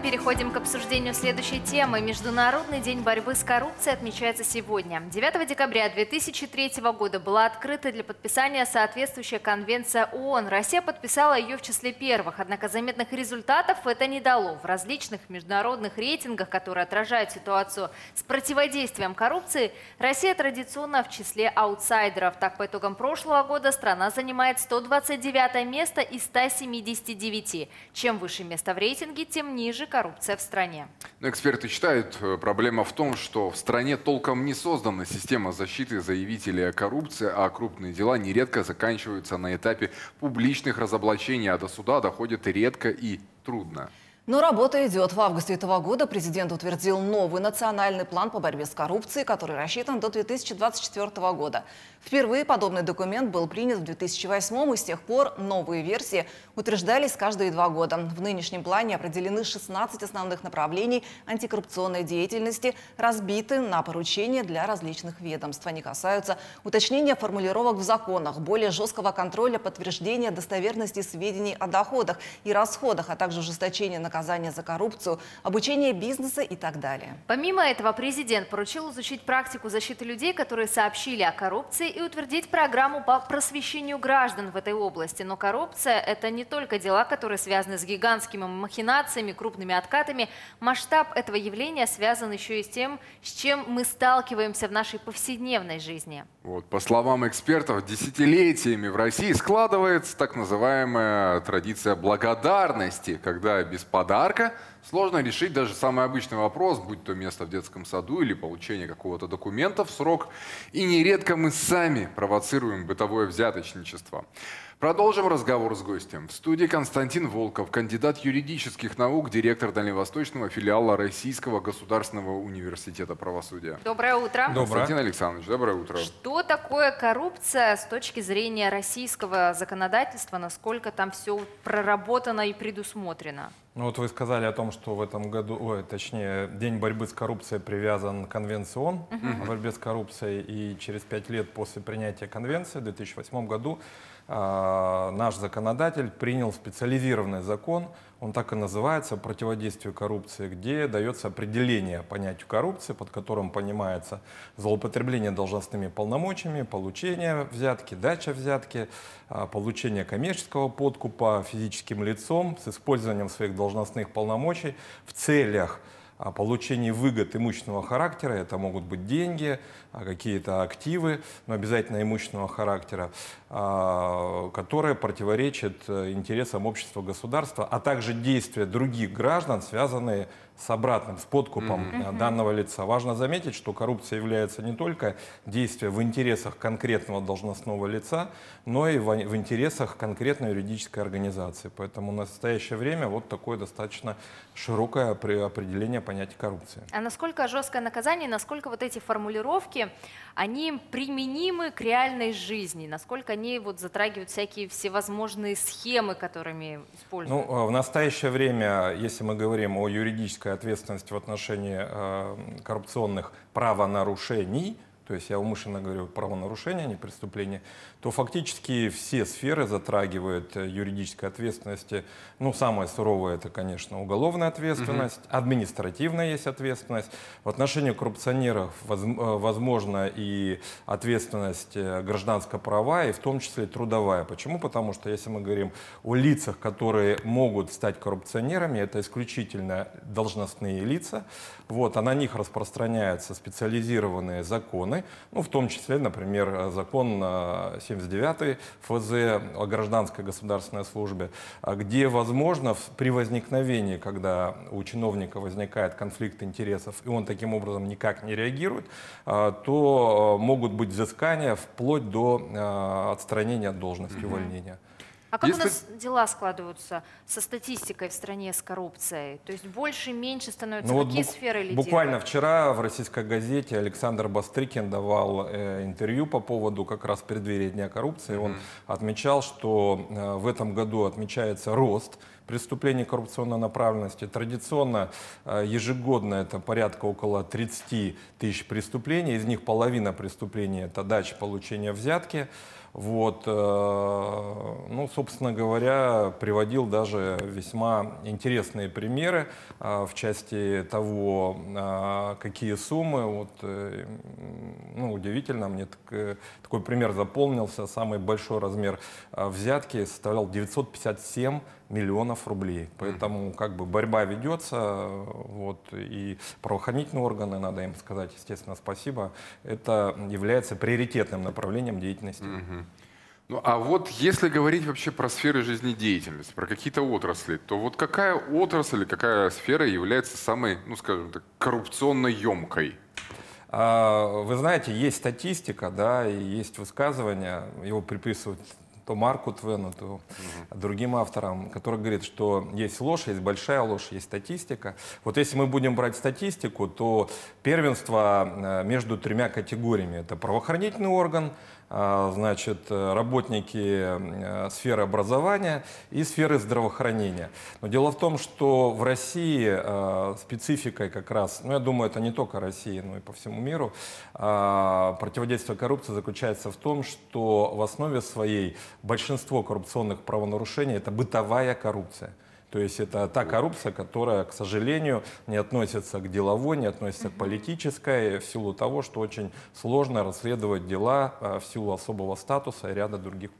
переходим к обсуждению следующей темы. Международный день борьбы с коррупцией отмечается сегодня. 9 декабря 2003 года была открыта для подписания соответствующая конвенция ООН. Россия подписала ее в числе первых, однако заметных результатов это не дало. В различных международных рейтингах, которые отражают ситуацию с противодействием коррупции, Россия традиционно в числе аутсайдеров. Так, по итогам прошлого года страна занимает 129 место из 179. Чем выше место в рейтинге, тем ниже коррупция в стране. Но эксперты считают, э, проблема в том, что в стране толком не создана система защиты заявителей о коррупции, а крупные дела нередко заканчиваются на этапе публичных разоблачений, а до суда доходят редко и трудно. Но работа идет. В августе этого года президент утвердил новый национальный план по борьбе с коррупцией, который рассчитан до 2024 года. Впервые подобный документ был принят в 2008 и с тех пор новые версии утверждались каждые два года. В нынешнем плане определены 16 основных направлений антикоррупционной деятельности, разбиты на поручения для различных ведомств. Они касаются уточнения формулировок в законах, более жесткого контроля подтверждения достоверности сведений о доходах и расходах, а также ужесточения на наказания за коррупцию, обучение бизнеса и так далее. Помимо этого, президент поручил изучить практику защиты людей, которые сообщили о коррупции, и утвердить программу по просвещению граждан в этой области. Но коррупция – это не только дела, которые связаны с гигантскими махинациями, крупными откатами. Масштаб этого явления связан еще и с тем, с чем мы сталкиваемся в нашей повседневной жизни. Вот, по словам экспертов, десятилетиями в России складывается так называемая традиция благодарности, когда без подарка сложно решить даже самый обычный вопрос, будь то место в детском саду или получение какого-то документа в срок. И нередко мы сами провоцируем бытовое взяточничество. Продолжим разговор с гостем. В студии Константин Волков, кандидат юридических наук, директор дальневосточного филиала Российского государственного университета правосудия. Доброе утро. Доброе. Константин Александрович, доброе утро. Что такое коррупция с точки зрения российского законодательства? Насколько там все проработано и предусмотрено? Ну вот вы сказали о том, что в этом году, ой, точнее, День борьбы с коррупцией привязан к Конвенции ООН угу. о борьбе с коррупцией. И через пять лет после принятия Конвенции в 2008 году наш законодатель принял специализированный закон он так и называется «Противодействие коррупции», где дается определение понятию коррупции, под которым понимается злоупотребление должностными полномочиями, получение взятки, дача взятки, а, получение коммерческого подкупа физическим лицом с использованием своих должностных полномочий в целях о получении выгод имущественного характера. Это могут быть деньги, а, какие-то активы, но обязательно имущественного характера, а, которые противоречат э, интересам общества государства, а также действия других граждан, связанные с обратным, с подкупом mm-hmm. данного лица. Важно заметить, что коррупция является не только действием в интересах конкретного должностного лица, но и в, в интересах конкретной юридической организации. Поэтому в настоящее время вот такое достаточно широкое определение понятия коррупции. А насколько жесткое наказание, насколько вот эти формулировки, они применимы к реальной жизни, насколько они вот затрагивают всякие всевозможные схемы, которыми используют? Ну, в настоящее время, если мы говорим о юридической ответственности в отношении э, коррупционных правонарушений, то есть я умышленно говорю правонарушение, а не преступление, то фактически все сферы затрагивают э, юридической ответственности. Ну, самое суровое это, конечно, уголовная ответственность, угу. административная есть ответственность. В отношении коррупционеров э, возможно и ответственность э, гражданско-правая, и в том числе трудовая. Почему? Потому что если мы говорим о лицах, которые могут стать коррупционерами, это исключительно должностные лица, вот, а на них распространяются специализированные законы, ну, в том числе, например, закон 79 ФЗ о гражданской государственной службе, а где, возможно, при возникновении, когда у чиновника возникает конфликт интересов, и он таким образом никак не реагирует, то могут быть взыскания вплоть до отстранения от должности, увольнения. А как Если... у нас дела складываются со статистикой в стране с коррупцией? То есть больше, меньше становятся? Ну, Какие вот сферы лидируют? Буквально вчера в российской газете Александр Бастрыкин давал э, интервью по поводу как раз преддверия Дня коррупции. Mm-hmm. Он отмечал, что э, в этом году отмечается рост преступлений коррупционной направленности. Традиционно э, ежегодно это порядка около 30 тысяч преступлений. Из них половина преступлений – это дача получения взятки. Вот, э, ну, собственно говоря, приводил даже весьма интересные примеры э, в части того, какие суммы. Вот, ну, удивительно, мне так, такой пример запомнился. Самый большой размер взятки составлял 957 миллионов рублей. Поэтому как бы борьба ведется, вот, и правоохранительные органы, надо им сказать, естественно, спасибо, это является приоритетным направлением деятельности. Ну, а вот если говорить вообще про сферы жизнедеятельности, про какие-то отрасли, то вот какая отрасль какая сфера является самой, ну, скажем так, коррупционно емкой? А, Вы знаете, есть статистика, да, и есть высказывания, его приписывают то Марку Твену, то другим авторам, который говорит, что есть ложь, есть большая ложь, есть статистика. Вот если мы будем брать статистику, то первенство э, между тремя категориями. Это правоохранительный орган, а, значит, э, работники э, сферы образования и сферы здравоохранения. Но дело в том, что в России э, спецификой как раз, ну я думаю, это не только Россия, но и по всему миру, противодействие коррупции заключается в том, что в основе своей большинство коррупционных правонарушений это бытовая коррупция. То есть это та коррупция, которая, к сожалению, не относится к деловой, не относится к политической, в силу того, что очень сложно расследовать дела а, в силу особого статуса и ряда других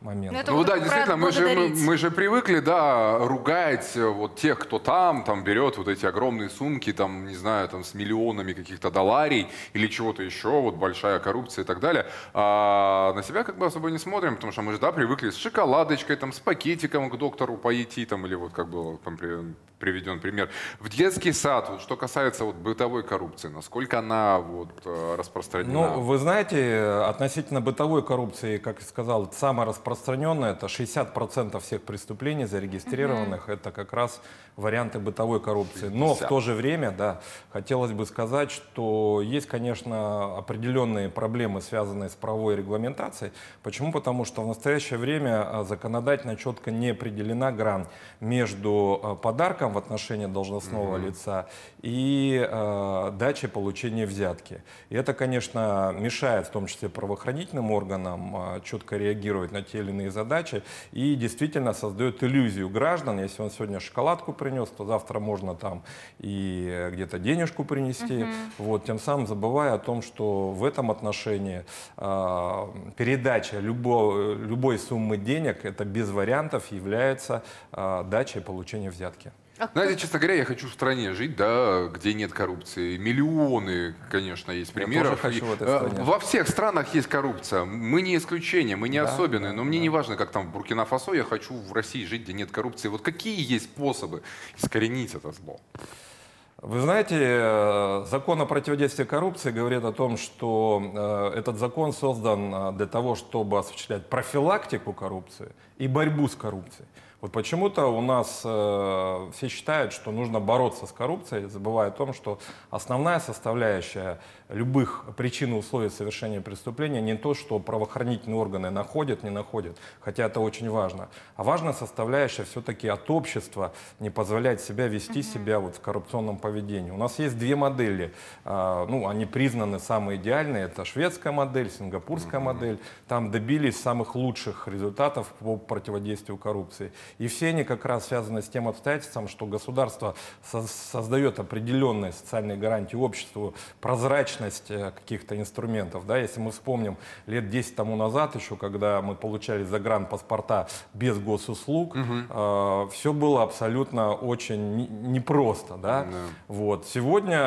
моментов. Это Ну вот да, действительно, мы же, мы, мы же привыкли, да, ругать э, вот тех, кто там, там берет вот эти огромные сумки, там, не знаю, там с миллионами каких-то долларей или чего-то еще, вот большая коррупция и так далее. А на себя как бы особо не смотрим, потому что мы же, да, привыкли с шоколадочкой, там, с пакетиком к доктору пойти, там, или вот как был там, при- приведен пример. В детский сад, вот что касается вот бытовой коррупции, насколько она вот э, распространена? Ну, вы знаете, относительно бытовой коррупции, как я сказал, это самое распространенное, это 60% всех преступлений зарегистрированных, это как раз варианты бытовой коррупции. Но в 60. то же время, да, хотелось бы сказать, что есть, конечно, определенные проблемы, связанные с правовой регламентацией. Почему? Потому что в настоящее время а, законодательно четко не определена грань между а, подарком в отношении должностного лица и э, дачей получения взятки. И это, конечно, мешает в том числе правоохранительным органам э, четко реагировать на те или иные задачи и действительно создает иллюзию граждан, если он сегодня шоколадку принес, то завтра можно там и где-то денежку принести, вот, тем самым забывая о том, что в этом отношении э, передача любо- любой суммы денег, это без вариантов является э, дачей получения взятки. Знаете, честно говоря, я хочу в стране жить, да, где нет коррупции. Миллионы, конечно, есть Я примеров. тоже хочу в этой э, стране. Во всех странах есть коррупция. Мы не исключение, мы не Да, особенные. да, но мне да. не важно, как там в Буркина-Фасо, я хочу в России жить, где нет коррупции. Вот какие есть способы искоренить это зло? Вы знаете, э, закон о противодействии коррупции говорит о том, что э, этот закон создан для того, чтобы осуществлять профилактику коррупции и борьбу с коррупцией. Вот почему-то у нас э, все считают, что нужно бороться с коррупцией, забывая о том, что основная составляющая любых причин и условий совершения преступления не то, что правоохранительные органы находят, не находят, хотя это очень важно, а важная составляющая все-таки от общества не позволять себя вести себя вот в коррупционном поведении. У нас есть две модели, а, ну, они признаны самые идеальные, это шведская модель, сингапурская модель, там добились самых лучших результатов по противодействию коррупции. И все они как раз связаны с тем обстоятельством, что государство со- создает определенные социальные гарантии обществу, прозрачность э, каких-то инструментов. Да? Если мы вспомним лет 10 тому назад еще, когда мы получали загранпаспорта без госуслуг, все было абсолютно очень не- непросто. Да? Вот. Сегодня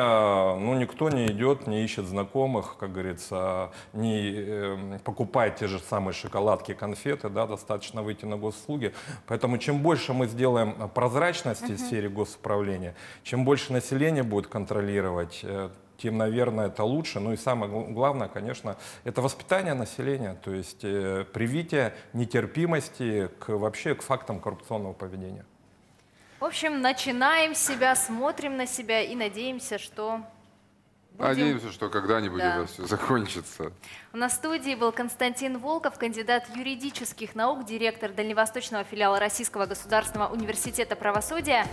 ну, никто не идет, не ищет знакомых, как говорится, не э, покупает те же самые шоколадки, конфеты, да, достаточно выйти на госуслуги. Поэтому чем больше мы сделаем э, прозрачности в сфере госуправления, чем больше население будет контролировать, э, тем, наверное, это лучше. Ну и самое гл- главное, конечно, это воспитание населения, то есть э, привитие нетерпимости к, вообще к фактам коррупционного поведения. В общем, начинаем себя, смотрим на себя и надеемся, что будем... Надеемся, что когда-нибудь Да. это все закончится. У нас в студии был Константин Волков, кандидат юридических наук, директор Дальневосточного филиала Российского государственного университета правосудия.